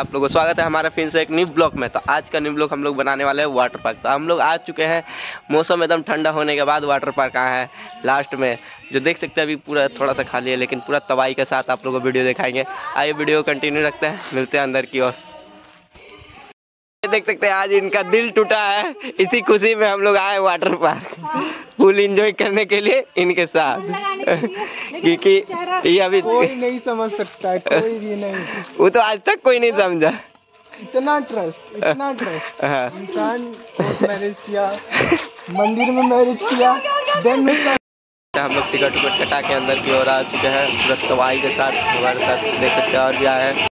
आप लोगों को स्वागत है हमारा फिर से एक न्यू ब्लॉग में। तो आज का न्यू ब्लॉग हम लोग बनाने वाले हैं वाटर पार्क तो हम लोग आ चुके हैं। मौसम एकदम ठंडा होने के बाद वाटर पार्क आए हैं लास्ट में। जो देख सकते हैं अभी पूरा थोड़ा सा खाली है लेकिन पूरा तबाही के साथ आप लोग को वीडियो दिखाएँगे। आइए वीडियो कंटिन्यू रखते हैं। मिलते हैं अंदर की ओर। देख सकते हैं आज इनका दिल टूटा है। इसी खुशी में हम लोग आए वाटर पार्क फुल इंजॉय करने के लिए इनके साथ। क्योंकि ये अभी कोई नहीं समझ सकता कोई भी नहीं। वो तो आज तक कोई नहीं समझा। इतना ट्रस्ट इतना ट्रस्ट हाँ। इंसान मैरिज किया मंदिर में मैरिज किया देन हम लोग टिकट उकट कटा के अंदर की ओर आ चुके हैं। सूरत तबाही के साथ हमारे साथ देख सकते हैं और भी आए हैं।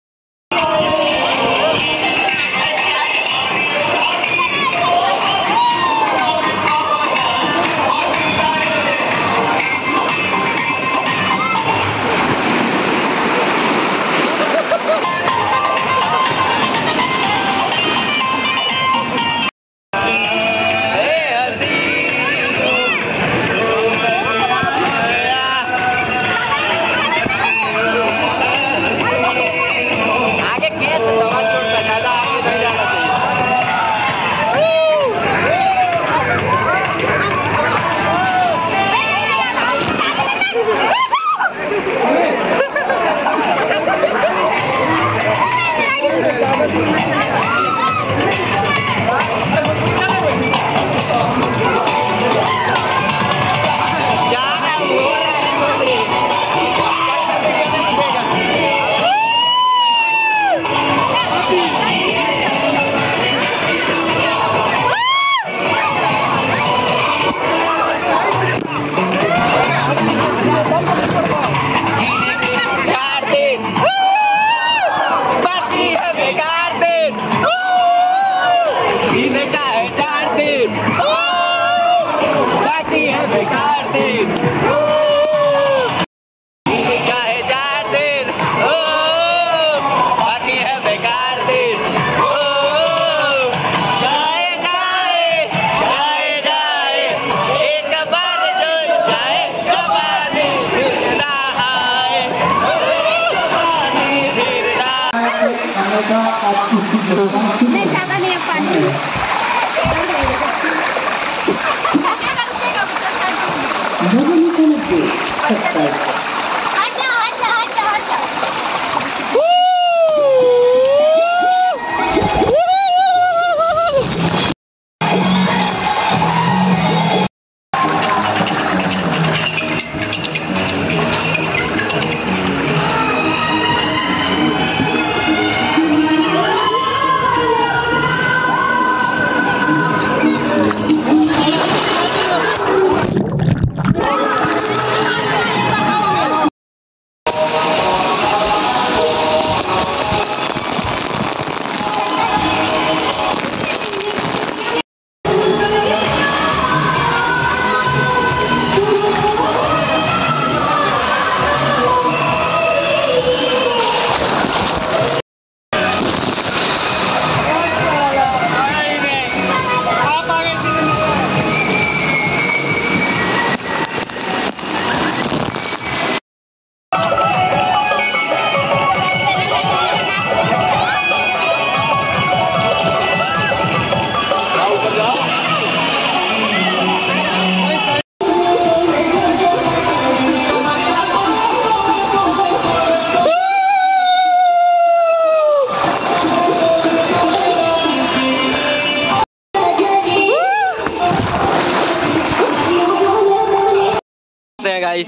गाइस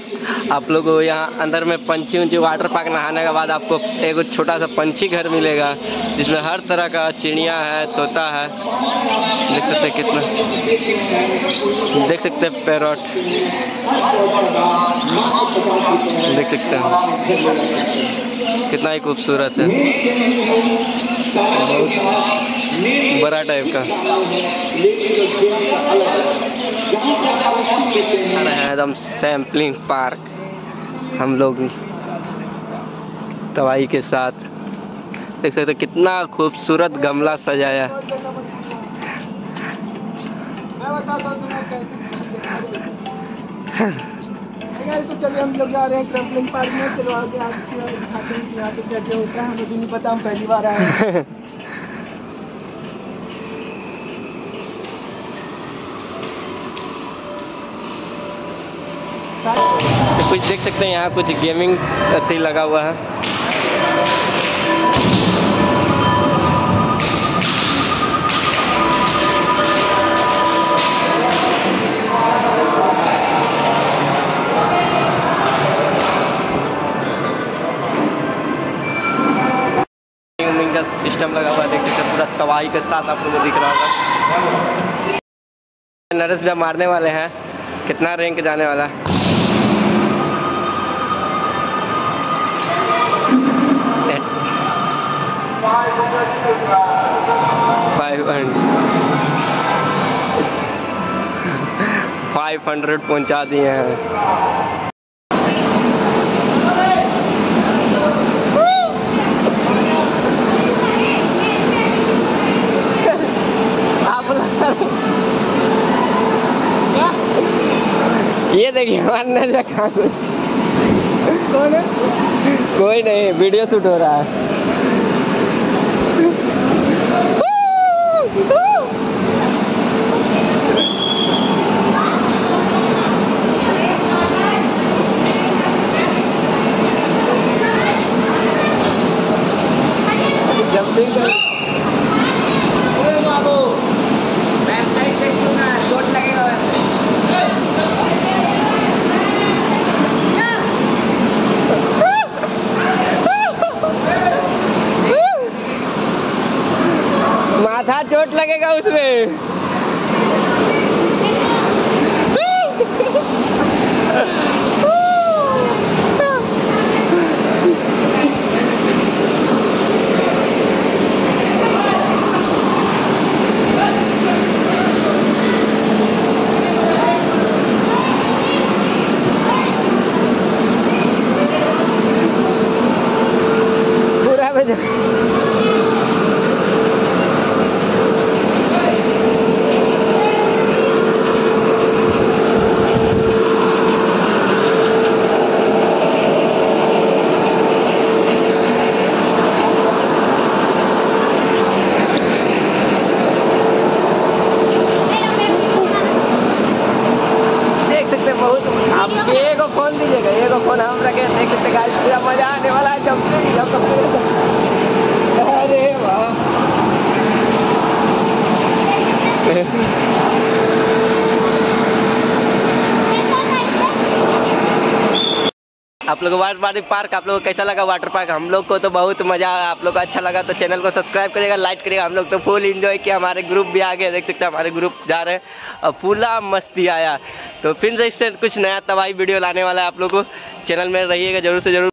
आप लोग को यहाँ अंदर में पंछी उंची वाटर पार्क नहाने के बाद आपको एक छोटा सा पंछी घर मिलेगा, जिसमें हर तरह का चिड़िया है, तोता है। देख सकते कितना। देख सकते हैं पैरट देख सकते हैं। कितना ही खूबसूरत है। बड़ा टाइप का। एकदम सैम्पलिंग पार्क। हम लोग दवाई के साथ। देख सकते हैं कितना खूबसूरत गमला सजाया। हूँ तो चलिए हम लोग जा रहे हैं ट्रैम्पलिंग पार्क में। चलो आगे हैं यहाँ पे क्या क्या होता है। हमें भी नहीं पता हम पहली बार आए हैं। तो कुछ देख सकते हैं यहाँ कुछ गेमिंग अथी लगा हुआ है। सिस्टम लगा हुआ है, देख सकते हैं, पूरा तबाही के साथ आप लोगों को दिख रहा होगा। नरेश भैया मारने वाले हैं। कितना रैंक जाने वाला है? फाइव फाइव हंड्रेड पहुँचा दिए हैं। ये देखिए हमारे नज़र कौन है कोई नहीं, वीडियो शूट हो रहा है। Woo! I a पूरा मज़ा आने वाला है जंपिंग जंपिंग अरे वाह। आप लोग वाटर पार्क आप लोग को कैसा लगा वाटर पार्क? हम लोग को तो बहुत मज़ा आया। आप लोग को अच्छा लगा तो चैनल को सब्सक्राइब करेगा लाइक करिएगा। हम लोग तो फुल एंजॉय किया। हमारे ग्रुप भी आगे देख सकते हैं, हमारे ग्रुप जा रहे हैं। और पूरा मस्ती आया। तो फिर से इससे कुछ नया तबाही वीडियो लाने वाला है आप लोग को। चैनल में रहिएगा, ज़रूर से ज़रूर।